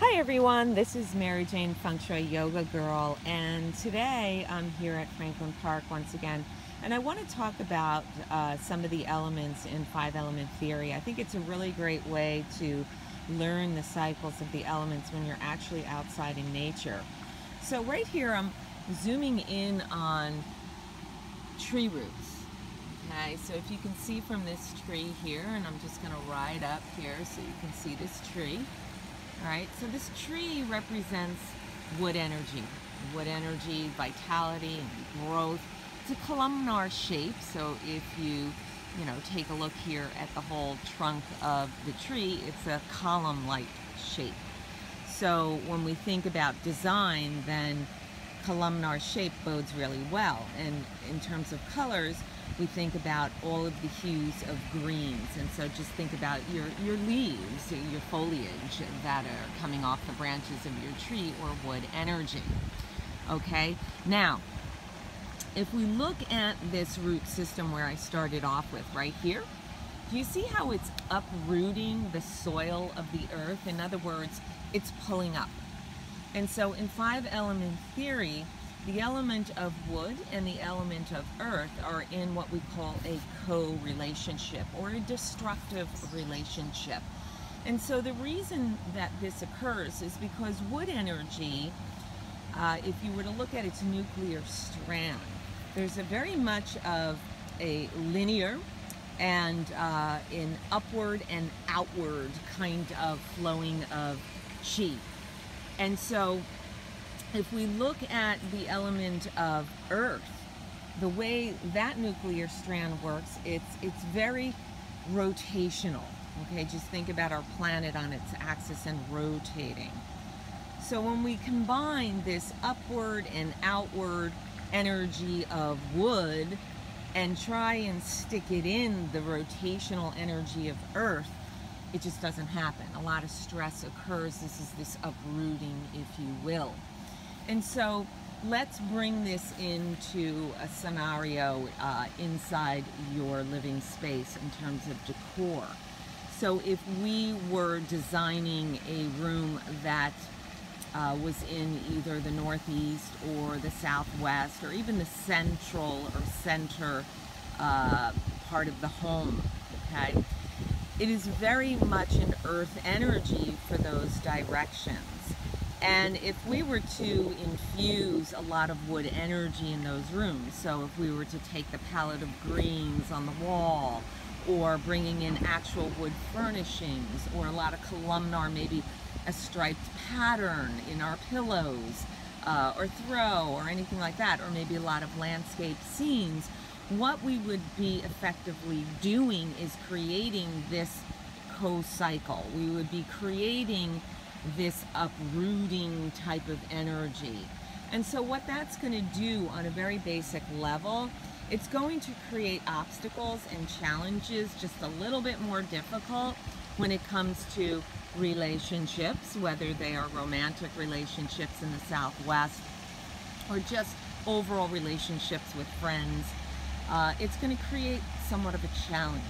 Hi everyone, this is Mary Jane Feng Shui Yoga Girl and today I'm here at Franklin Park once again and I want to talk about uh, some of the elements in five element theory. I think it's a really great way to learn the cycles of the elements when you're actually outside in nature. So right here I'm zooming in on tree roots. Okay, so if you can see from this tree here, and I'm just going to ride up here so you can see this tree. All right, so this tree represents wood energy, wood energy, vitality, and growth. It's a columnar shape, so if you, you know, take a look here at the whole trunk of the tree, it's a column-like shape. So when we think about design, then columnar shape bodes really well. And in terms of colors, we think about all of the hues of greens. And so just think about your, your leaves, your foliage that are coming off the branches of your tree or wood energy. Okay, now, if we look at this root system where I started off with right here, do you see how it's uprooting the soil of the earth? In other words, it's pulling up. And so in five element theory, the element of wood and the element of earth are in what we call a Ko-relationship or a destructive relationship. And so the reason that this occurs is because wood energy, uh, if you were to look at its nuclear strand, there's a very much of a linear and uh, in upward and outward kind of flowing of chi. And so if we look at the element of Earth, the way that nuclear strand works, it's, it's very rotational. Okay, just think about our planet on its axis and rotating. So when we combine this upward and outward energy of wood and try and stick it in the rotational energy of Earth, it just doesn't happen. A lot of stress occurs. This is this uprooting, if you will. And so let's bring this into a scenario uh, inside your living space in terms of decor. So if we were designing a room that uh, was in either the northeast or the southwest or even the central or center uh, part of the home, okay? It is very much an earth energy for those directions. And if we were to infuse a lot of wood energy in those rooms, so if we were to take the palette of greens on the wall, or bringing in actual wood furnishings, or a lot of columnar, maybe a striped pattern in our pillows, uh, or throw, or anything like that, or maybe a lot of landscape scenes, what we would be effectively doing is creating this Ko-cycle. We would be creating this uprooting type of energy. And so what that's going to do on a very basic level, it's going to create obstacles and challenges just a little bit more difficult when it comes to relationships, whether they are romantic relationships in the Southwest or just overall relationships with friends. Uh, it's going to create somewhat of a challenge.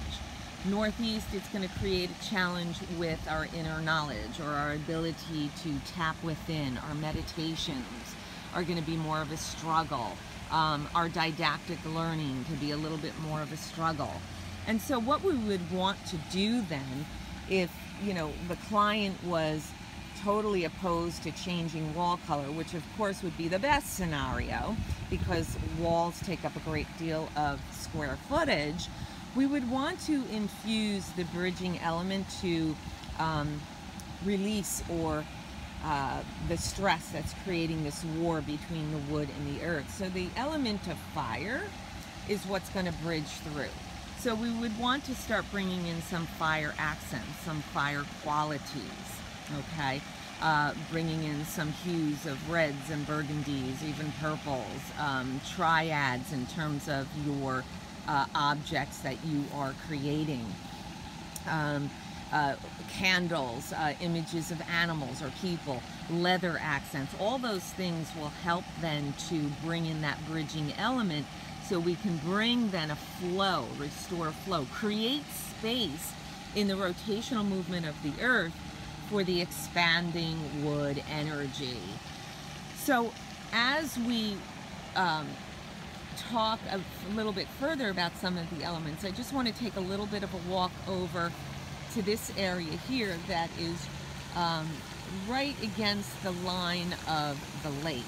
Northeast, it's going to create a challenge with our inner knowledge or our ability to tap within. Our meditations are going to be more of a struggle. Um, our didactic learning could be a little bit more of a struggle. And so what we would want to do then, if, you know, the client was totally opposed to changing wall color, which of course would be the best scenario because walls take up a great deal of square footage, we would want to infuse the bridging element to um, release or uh, the stress that's creating this war between the wood and the earth. So the element of fire is what's going to bridge through. So we would want to start bringing in some fire accents, some fire qualities, okay? Uh, bringing in some hues of reds and burgundies, even purples, um, triads in terms of your uh, objects that you are creating. Um, uh, candles, uh, images of animals or people, leather accents, all those things will help then to bring in that bridging element so we can bring then a flow, restore flow, create space in the rotational movement of the earth for the expanding wood energy. So as we um, talk a little bit further about some of the elements, I just want to take a little bit of a walk over to this area here that is um, right against the line of the lake.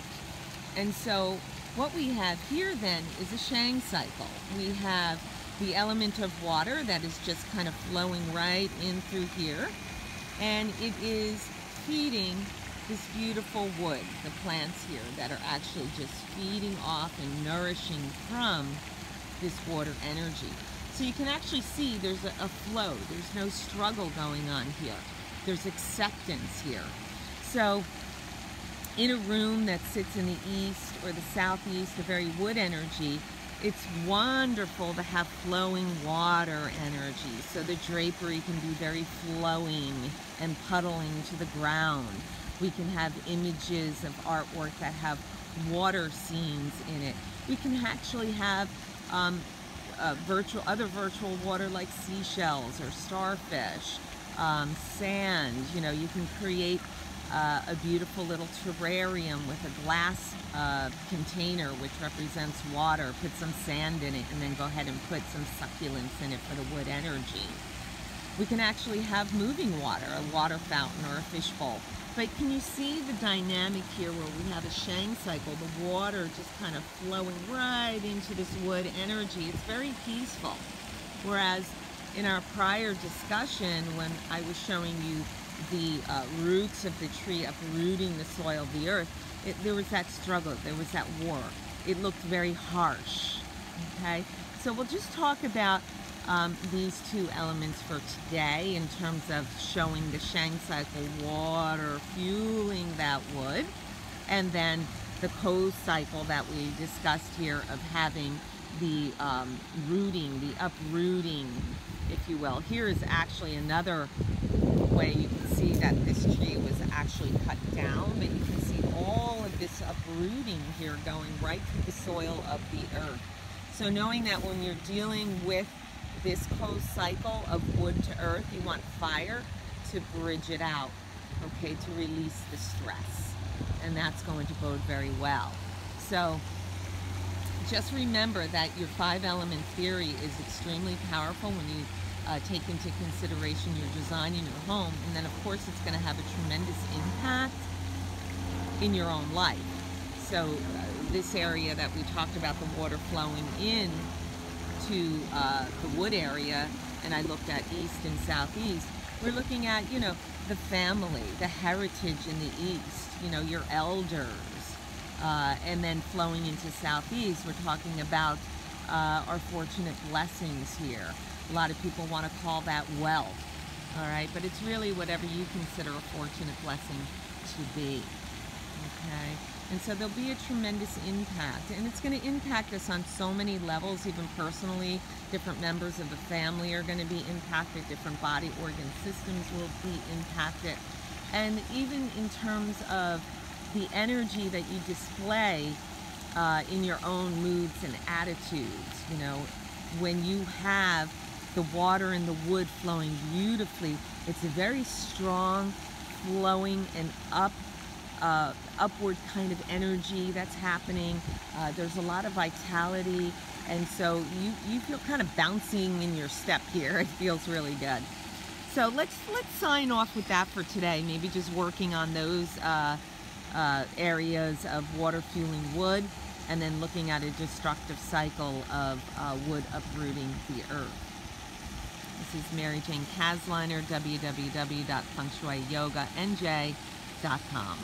And so what we have here then is a Sheng cycle. We have the element of water that is just kind of flowing right in through here. And it is feeding this beautiful wood, the plants here that are actually just feeding off and nourishing from this water energy. So you can actually see there's a, a flow. There's no struggle going on here. There's acceptance here. So in a room that sits in the east or the southeast, the very wood energy, it's wonderful to have flowing water energy. So the drapery can be very flowing and puddling to the ground. We can have images of artwork that have water scenes in it. We can actually have um, uh, virtual, other virtual water like seashells or starfish, um, sand. You know, you can create uh, a beautiful little terrarium with a glass uh, container which represents water, put some sand in it, and then go ahead and put some succulents in it for the wood energy. We can actually have moving water, a water fountain or a fishbowl. But can you see the dynamic here where we have a Sheng cycle, the water just kind of flowing right into this wood energy. It's very peaceful. Whereas in our prior discussion, when I was showing you the uh, roots of the tree uprooting the soil of the earth, it, there was that struggle, there was that war. It looked very harsh, okay? So we'll just talk about um, these two elements for today in terms of showing the Sheng cycle water fueling that wood and then the Ko cycle that we discussed here of having the um, rooting, the uprooting, if you will. Here is actually another way you can see that this tree was actually cut down, but you can see all of this uprooting here going right through the soil of the earth. So knowing that when you're dealing with this closed cycle of wood to earth, you want fire to bridge it out, okay, to release the stress. And that's going to bode very well. So just remember that your five element theory is extremely powerful when you uh, take into consideration your design in your home. And then of course it's going to have a tremendous impact in your own life. So uh, this area that we talked about, the water flowing in to uh, the wood area, and I looked at east and southeast, we're looking at, you know, the family, the heritage in the east, you know, your elders, uh, and then flowing into southeast, we're talking about uh, our fortunate blessings here. A lot of people want to call that wealth, all right? But it's really whatever you consider a fortunate blessing to be, okay? And so there'll be a tremendous impact. And it's going to impact us on so many levels, even personally. Different members of the family are going to be impacted. Different body organ systems will be impacted. And even in terms of the energy that you display uh, in your own moods and attitudes, you know, when you have the water and the wood flowing beautifully, it's a very strong, flowing, and up uh, upward kind of energy that's happening. Uh, there's a lot of vitality, and so you, you feel kind of bouncing in your step here. It feels really good. So let's let's sign off with that for today. Maybe just working on those uh, uh, areas of water fueling wood, and then looking at a destructive cycle of uh, wood uprooting the earth. This is Mary Jane Kasliner, www.fengshuiyoganj.com.